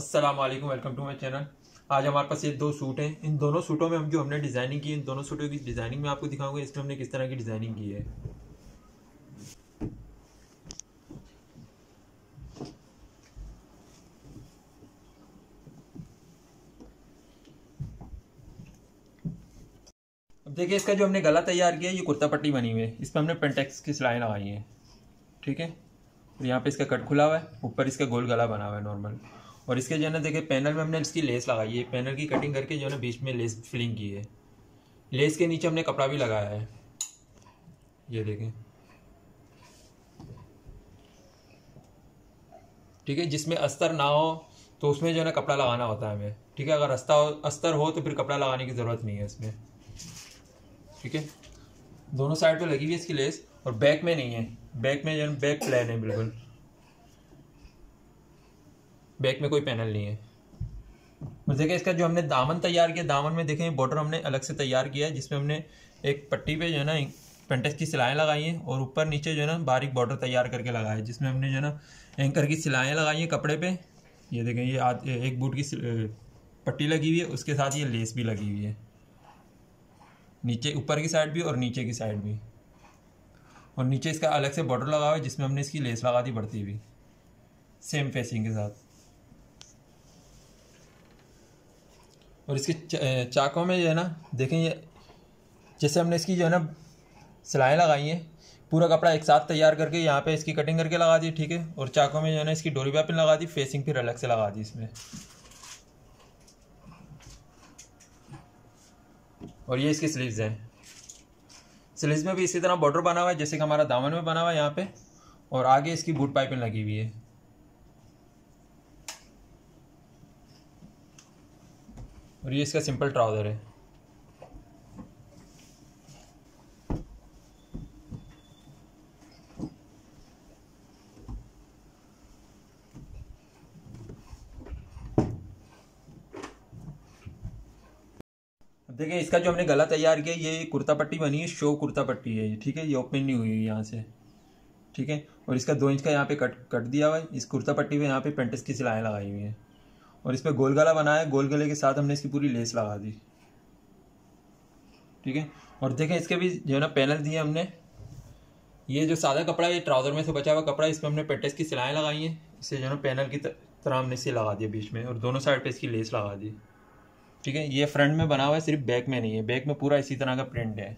अस्सलाम वालेकुम welcome to my channel आज हमारे पास ये दो सूट हैं। इन दोनों सूटों में हम जो हमने डिज़ाइनिंग की, इन दोनों सूटों की डिज़ाइनिंग में आपको दिखाऊँगा, इसमें हमने किस तरह की डिज़ाइनिंग की है। अब देखिए, इसका जो हमने गला तैयार किया है ये कुर्ता पट्टी बनी हुई है। इस पर हमने पेंटेक्स की सिलाई लगाई है। ठीक है? यहाँ पे इसका कट खुला हुआ है। ऊपर इसका गोल गला बना हुआ है नॉर्मल और इसके जो है ना, देखिए पैनल में हमने इसकी लेस लगाई है। पैनल की कटिंग करके जो है ना, बीच में लेस फिलिंग की है। लेस के नीचे हमने कपड़ा भी लगाया है। ये देखें। ठीक है, जिसमें अस्तर ना हो तो उसमें जो है ना, कपड़ा लगाना होता है हमें। ठीक है, अगर अस्ता अस्तर हो तो फिर कपड़ा लगाने की ज़रूरत नहीं है इसमें। ठीक है? दोनों साइड पे लगी हुई है इसकी लेस और बैक में नहीं है। बैक में जो है बैक प्लान है, बिल्कुल। बैक में कोई पैनल नहीं है। और देखिए इसका जो हमने दामन तैयार किया दामन में देखें बॉर्डर हमने अलग से तैयार किया है जिसमें हमने एक पट्टी पे जो है ना पेंटेक्स की सिलाएँ लगाई हैं और ऊपर नीचे जो है ना बारीक बॉर्डर तैयार करके लगाया है जिसमें हमने जो है ना एंकर की सिलाएँ लगाई हैं कपड़े पे। ये देखें ये आद, एक बूट की पट्टी लगी हुई है उसके साथ ये लेस भी लगी हुई है। नीचे ऊपर की साइड भी और नीचे की साइड भी। और नीचे इसका अलग से बॉर्डर लगा हुआ है जिसमें हमने इसकी लेस लगा दी बढ़ती हुई। सेम फेसिंग के साथ। और इसके चाकों में जो है ना, देखें ये, जैसे हमने इसकी जो है ना सिलाएँ लगाई हैं, पूरा कपड़ा एक साथ तैयार करके यहाँ पे इसकी कटिंग करके लगा दी, ठीक है? और चाकों में जो है ना, इसकी डोरी बैपिन लगा दी फेसिंग फिर अलग से लगा दी इसमें। और ये इसकी स्लीव्स हैं। स्लीव्स में भी इसी तरह बॉर्डर बना हुआ है, जैसे कि हमारा दामन में बना हुआ है यहाँ पे, और आगे इसकी बूट पाइपिंग लगी हुई है। और ये इसका सिंपल ट्राउज़र है। देखिए इसका जो हमने गला तैयार किया, ये कुर्ता पट्टी बनी है, शो कुर्ता पट्टी है ये, ठीक है? ये ओपन नहीं हुई है यहाँ से, ठीक है? और इसका दो इंच का यहाँ पे कट कट दिया हुआ है। इस कुर्ता पट्टी पे यहाँ पे पेंटिस की सिलाएँ लगाई हुई हैं। और इस पर गोल गला बनाया गोल गले के साथ हमने इसकी पूरी लेस लगा दी। ठीक है? और देखें, इसके भी जो है ना, पैनल दिए हमने। ये जो सादा कपड़ा है, ये ट्राउज़र में से बचा हुआ कपड़ा है, इसमें हमने पेटेस की सिलाएँ लगाई हैं। इसे जो है ना, पैनल की तरह हमने इसे लगा दिया बीच में, और दोनों साइड पे इसकी लेस लगा दी। ठीक है? ये फ्रंट में बना हुआ है, सिर्फ़ बैक में नहीं है। बैक में पूरा इसी तरह का प्रिंट है।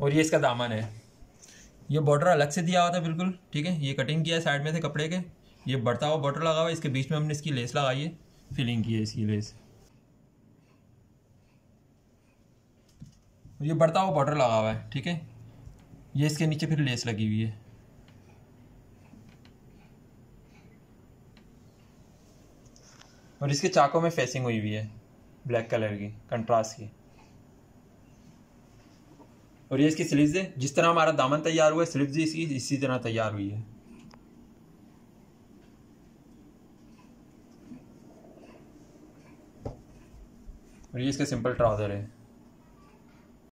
और ये इसका दामन है। ये बॉर्डर अलग से दिया हुआ था, बिल्कुल, ठीक है? ये कटिंग किया है साइड में से कपड़े के। ये बढ़ता हुआ बॉर्डर लगा हुआ है, इसके बीच में हमने इसकी लेस लगाई है। फिलिंग की है इसकी लेस ये बढ़ता हुआ बॉर्डर लगा हुआ है, ठीक है? ये इसके नीचे फिर लेस लगी हुई है। और इसके चाकों में फेसिंग हुई हुई है ब्लैक कलर की कंट्रास्ट की। और ये इसकी स्लीव्स है। जिस तरह हमारा दामन तैयार हुआ है स्लीव्स भी इसकी इसी तरह तैयार हुई है। और ये इसका सिंपल ट्राउज़र है।